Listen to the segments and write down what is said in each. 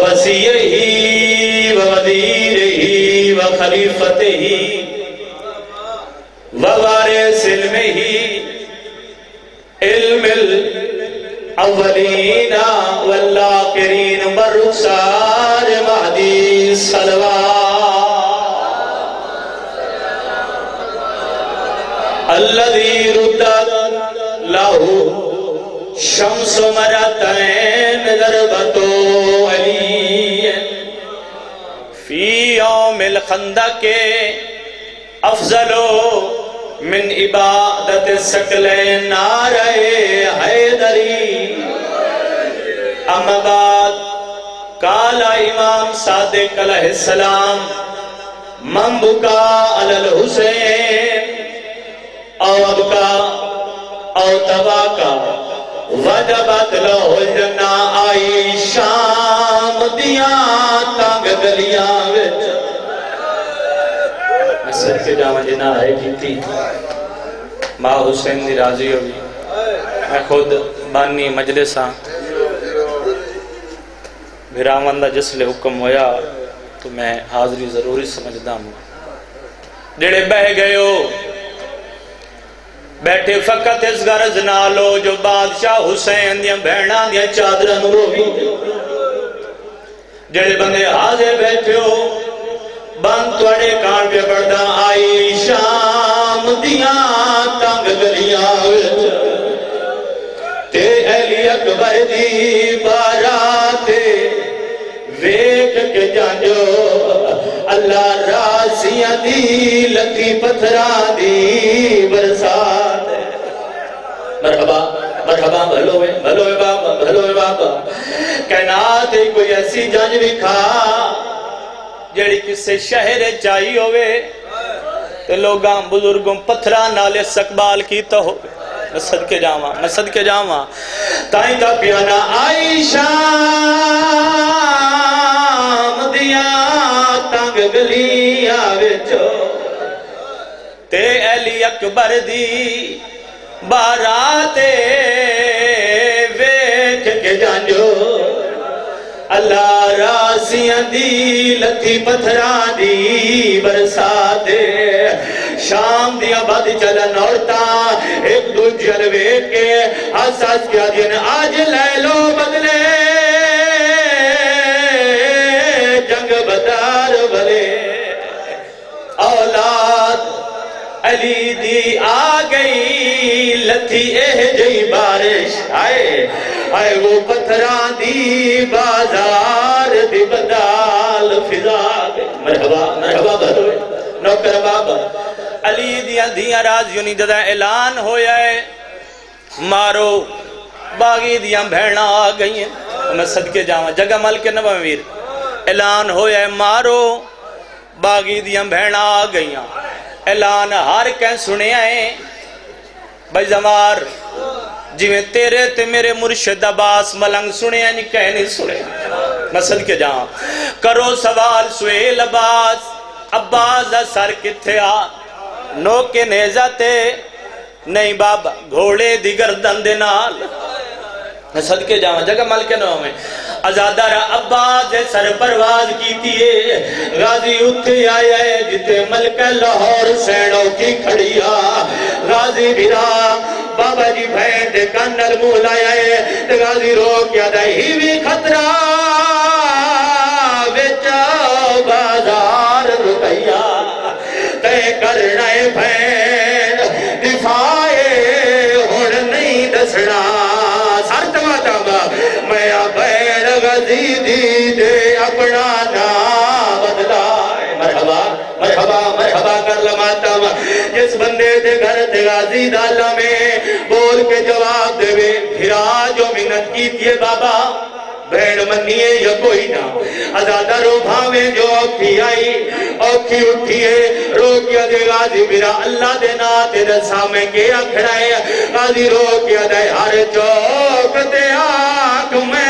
ووسیعہی وودیرہی وخلیفتہی ووارث علمہی علم الاولین والآخرین برسار مہدی صلوات الذي ردت له شمس مرتين ضربتو یوم الخندق افضلو من عبادت سکل نارے حیدری. اما بعد، قال امام صادق علیہ السلام، من بکا علی الحسین، او ابکا، او تباکا، وجبت لہو الجنہ. میں سر کے جامع جنہ آئے کی جی تھی ماں حسین دی راضی ہوگی میں خود بانی مجلساں بھراوندہ جس لے حکم ہویا تو میں حاضری ضروری سمجھدا ہوں۔ جڑے بہ گئے ہو، بیٹھے فقط اس غرض نالو جو بادشاہ حسین دیا بہنا دیا چادرن روی جڑے بندے حاضر بیٹھے ہو بند توڑے کان پہ بڑھدا آئی شام دیا تنگ گلیاں تے علی اکبر دی باراتے ویک کے جانجو۔ اللہ راسیاں دی لکی پتھران دی برسات۔ مرحبا مرحبا بھلوے بھلوے بابا بھلوے بابا۔ کہنات کوئی ایسی جانج بھی کھا۔ جڑی کسے شہر چاہی ہوئے تو لوگاں بزرگوں پتھران نالے سکبال کی تو ہوئے میں صدقے جاواں، میں صدقے جاواں۔ تائیں کا پیانا عائشہ دیا تنگ گلیاں وچو تے علی اکبر دی باراتے راسیاں دی لتھی پتھران دی برساتے شام دی آباد چلن عورتا ایک دو جلوے کے حساس کیا دین آج لے لو بدلے۔ جنگ بدار بھلے اولاد علی دی آ گئی، لتھی اہ جئی بارش۔ آئے آئے وہ پتھران دی بازار۔ بدال فضا مرحبا مرحبا بھروے نوکر بابا۔ علی دیاں دیاں رازیوں نہیں جدہ اعلان ہویا ہے۔ مارو، باغی دیاں بھیڑنا آ گئی ہیں۔ میں صدقے جاواں۔ جگہ ملک نبا میر اعلان ہویا ہے، مارو، باغی دیاں بھیڑنا آ گئی ہیں۔ اعلان ہر کہیں سنے آئے بھائی زمار، جویں تیرے تے میرے مرشد عباس ملنگ سنے ہیں نہیں کہہ نہیں سنے آئیں میں صدقے جاواں کرو سوال سویل عباس عباس سر کتھے آ؟ نو کے نیزہ تے، نہیں بابا، گھوڑے دی گردن دے نال۔ میں صدقے جاواں، جگہ ملکے نو میں ازادارہ عباس سر پرواز کی تیئے غازی اتھے آیا ہے جتے ملکہ لاہور سینوں کی کھڑیا غازی بھیرا، بابا جی بھین دے کنل آیا ہے۔ غازی رو کیا دائی بھی خطرہ۔ بھین دے اپنا نا بدلائے۔ مرحبا مرحبا مرحبا کر لماتا با جس بندے دے گھر تے غازی دالا میں بول کے جواب دے۔ وے پھرا جو منت کی تیے بابا بین منیے یا کوئی نہ۔ ازادہ رو بھاویں جو اوکھی آئی، اوکھی اٹھیے رو کیا دے غازی، میرا اللہ دے نا تیرے سامنے کیا کھڑائے غازی رو کیا دے، ہر چوک دے آنکھ میں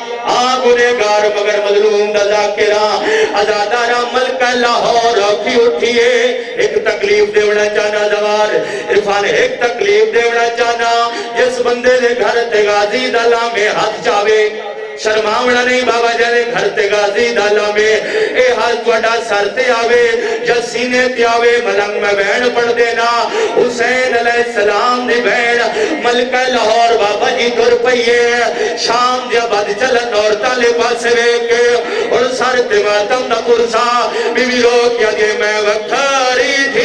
گنہگار مگر مظلوم دا ذاکرہ ازادارہ ملکہ لاہور کی اٹھئے ایک تکلیف دیونا چانا زوار، عرفان ایک تکلیف دیونا چانا۔ جس بندے دے گھر تے غازی دلا میں ہاتھ چاوے شرماونا نہیں بابا جانے گھر تے دالا میں اے حال توڑا سر آوے جا سینے تے آوے ملنگ میں بین پڑ دینا حسین علیہ السلام دی بین ملکہ لاہور بابا جی تر پئیے شام دیا بعد چلن اور تالے پاسے کے اور سر ماتم نہ پرسا بیوی کیا دے میں وقت تھی